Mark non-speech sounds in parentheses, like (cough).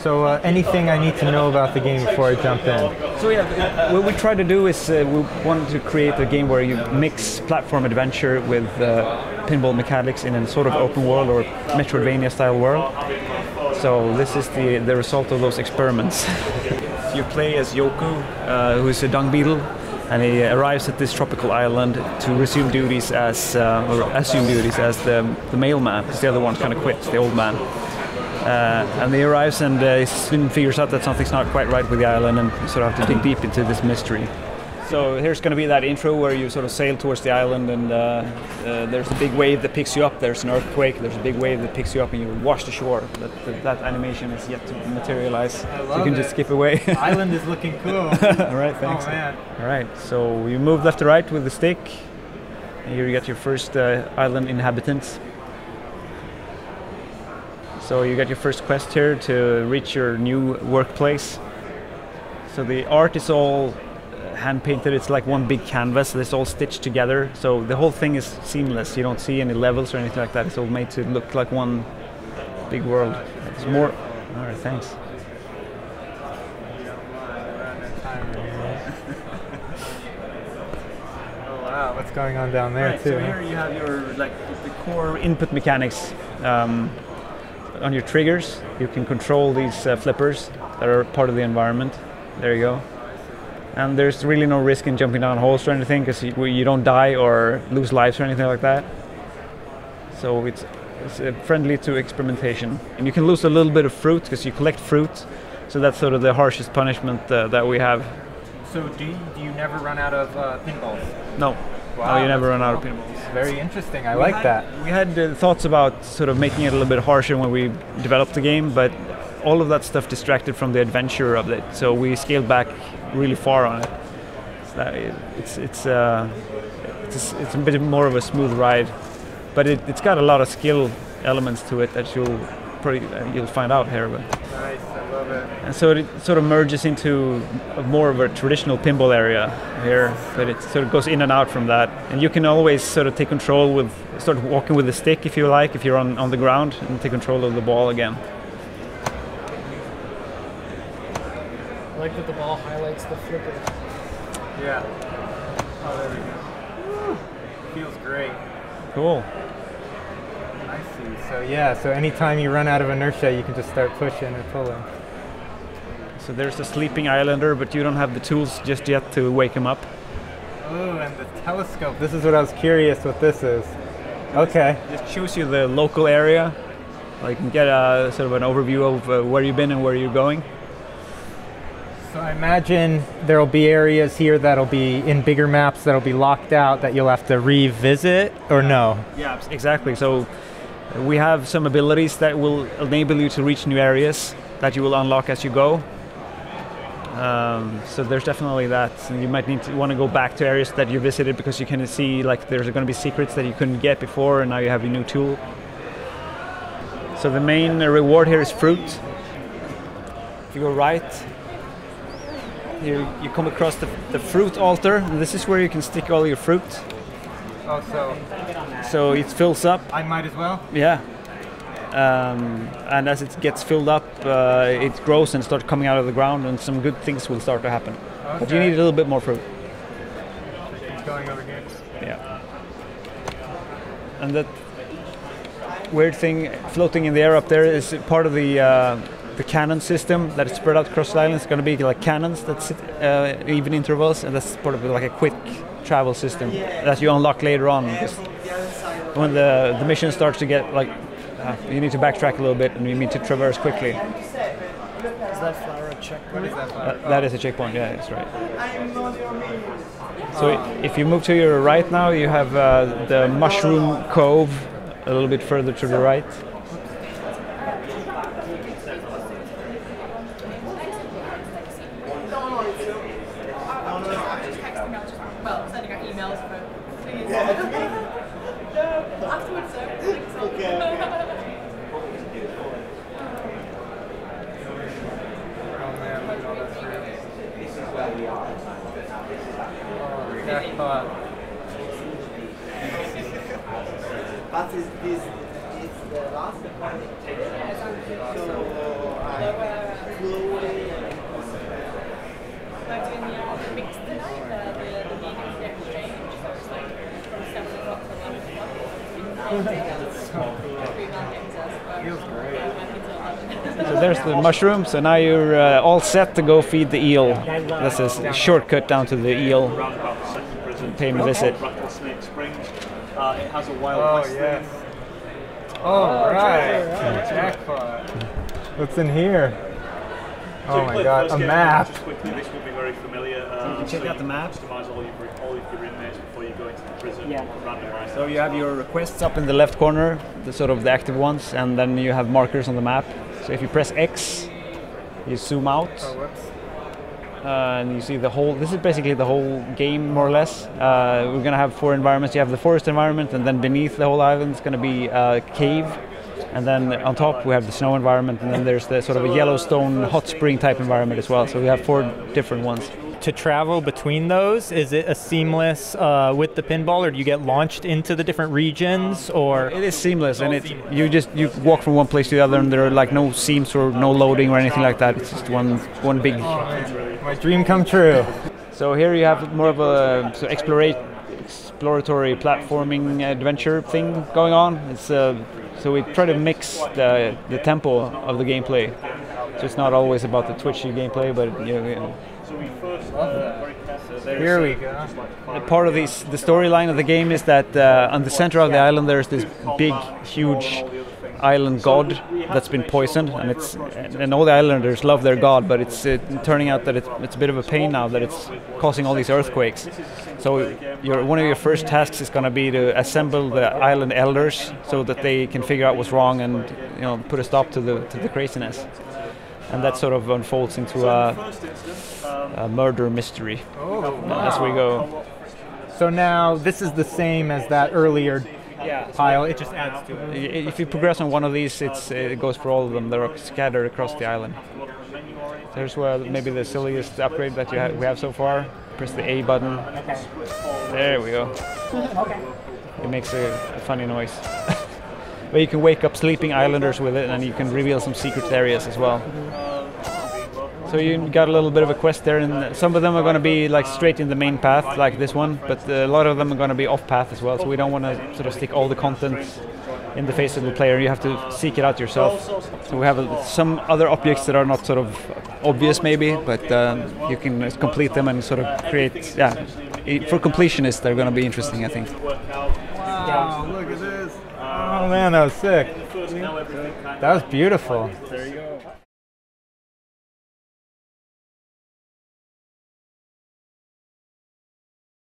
So uh, anything I need to know about the game before I jump in? So yeah, what we try to do is uh, we wanted to create a game where you mix platform adventure with uh, pinball mechanics in a sort of open world or Metroidvania style world. So this is the, the result of those experiments. (laughs) you play as Yoku, uh, who is a dung beetle, and he arrives at this tropical island to resume duties as, uh, or assume duties as the, the mailman, because the other one kind of quit, the old man. Uh, and he arrives and uh, soon figures out that something's not quite right with the island and sort of have to dig deep into this mystery. So here's going to be that intro where you sort of sail towards the island and uh, uh, there's a big wave that picks you up. There's an earthquake. There's a big wave that picks you up and you wash ashore. That, that, that animation is yet to materialize. so you can it. just skip away. Island is looking (laughs) cool. All right, thanks. Oh man. All right, so you move left to right with the stick. And here you get your first uh, island inhabitants. So you get your first quest here to reach your new workplace. So the art is all uh, hand painted. It's like one big canvas. It's all stitched together. So the whole thing is seamless. You don't see any levels or anything like that. It's all made to look like one big world. It's more. All right, thanks. (laughs) Oh wow, what's going on down there Right, too? so here you have your like the core input mechanics um, on your triggers. You can control these uh, flippers that are part of the environment. There you go. And there's really no risk in jumping down holes or anything because you, you don't die or lose lives or anything like that. So it's, it's uh, friendly to experimentation. And you can lose a little bit of fruit because you collect fruit. So that's sort of the harshest punishment uh, that we have. So do you, do you never run out of uh, pinballs? No, Wow, no, you never run out of cool. pinballs. Very interesting. I We like had- that. We had uh, thoughts about sort of making it a little bit harsher when we developed the game, but all of that stuff distracted from the adventure of it. So we scaled back really far on it. So that it's it's uh, it's, a, it's a bit more of a smooth ride, but it, it's got a lot of skill elements to it that you'll probably uh, you'll find out here. But Nice, I love it. And so it sort of merges into a more of a traditional pinball area here, but it sort of goes in and out from that. And you can always sort of take control with, start walking with the stick if you like, if you're on, on the ground, and take control of the ball again. I like that the ball highlights the flipper. Yeah. Oh, there we go. Feels great. Cool. I see. So yeah, so anytime you run out of inertia, you can just start pushing or pulling. So there's a sleeping islander, but you don't have the tools just yet to wake him up. Oh, and the telescope. This is what I was curious what this is. Okay. Just shows you the local area. Like you can get a sort of an overview of uh, where you've been and where you're going. So I imagine there'll be areas here that'll be in bigger maps that'll be locked out that you'll have to revisit or no? Yeah, exactly. So we have some abilities that will enable you to reach new areas that you will unlock as you go. Um, so there's definitely that. And you might need to want to go back to areas that you visited because you can see like there's going to be secrets that you couldn't get before, and now you have a new tool. So the main reward here is fruit. If you go right, here you come across the, the fruit altar, and this is where you can stick all your fruit. Oh, so So it fills up I might as well. yeah. Um, and as it gets filled up, uh, it grows and starts coming out of the ground, and some good things will start to happen. But you need a little bit more fruit. Yeah. And that weird thing floating in the air up there is part of the uh, the cannon system that is spread out across the island. It's going to be like cannons that sit uh, even intervals, and that's part of like a quick travel system that you unlock later on. When the the mission starts to get like, uh, you need to backtrack a little bit, and you need to traverse quickly. Is that flower a check? What is that? Uh, that is a checkpoint. Yeah, that's right. So if you move to your right now, you have uh, the Mushroom Cove a little bit further to the right. Well, (laughs) (laughs) jackpot. but is this is the last point. So I flew away. But when you mix uh, the the, the, the meanings change. So it's like from 7 o'clock to 11 o'clock. (laughs) Ends. Feels great. So there's the mushroom. So now you're uh, all set to go feed the eel. This is a shortcut down to the eel. Round about the second prison. Pay him a visit. Rattlesnake Springs. Uh, it has a wild Oh, west yes. theme. Oh, right. Jackpot. What's in here? So Oh my god, a game, map. Quickly, this will be very familiar. Um, check so out the you map. Customize all your, all of your inmates before you go into the prison. Yeah. Randomize. So you have your requests up in the left corner, the sort of the active ones, and then you have markers on the map. So if you press X, you zoom out, uh, and you see the whole. This is basically the whole game, more or less. Uh, we're gonna have four environments. You have the forest environment, and then beneath the whole island is gonna be a cave. And then on top we have the snow environment, and then there's the sort of a Yellowstone hot spring type environment as well. So we have four different ones. To travel between those, is it a seamless uh, with the pinball, or do you get launched into the different regions, or It is seamless, and it you just you walk from one place to the other, and there are like no seams or no loading or anything like that. It's just one one big. my dream come true? So here you have more of a so explorate, exploratory platforming adventure thing going on. It's uh, so we try to mix the the tempo of the gameplay. So it's not always about the twitchy gameplay, but you know, you know, So we first uh, carefully. Here we go. a part of this the storyline of the game is that uh, on the center of the island there's this big, huge island god that's been poisoned, and it's and all the islanders love their god, but it's uh, turning out that it's, it's a bit of a pain now that it's causing all these earthquakes. So your one of your first tasks is going to be to assemble the island elders so that they can figure out what's wrong and you know put a stop to the to the craziness. And that sort of unfolds into a, First instance, um, a murder mystery as we go. So now this is the same as that earlier pile. It just adds to it. If you progress on one of these, it's, it goes for all of them. They're scattered across the island. There's where maybe the silliest upgrade that you ha- we have so far. Press the A button. There we go. (laughs) It makes a, a funny noise. (laughs) but you can wake up sleeping islanders with it, and you can reveal some secret areas as well. So you got a little bit of a quest there, and some of them are going to be like straight in the main path, like this one, but a lot of them are going to be off path as well. So we don't want to sort of stick all the content in the face of the player. You have to seek it out yourself. So we have a, some other objects that are not sort of obvious, maybe, but um, you can uh, complete them and sort of create. Yeah, i- for completionists, they're going to be interesting, I think. Wow, look at this. Oh man, that was sick. That was beautiful.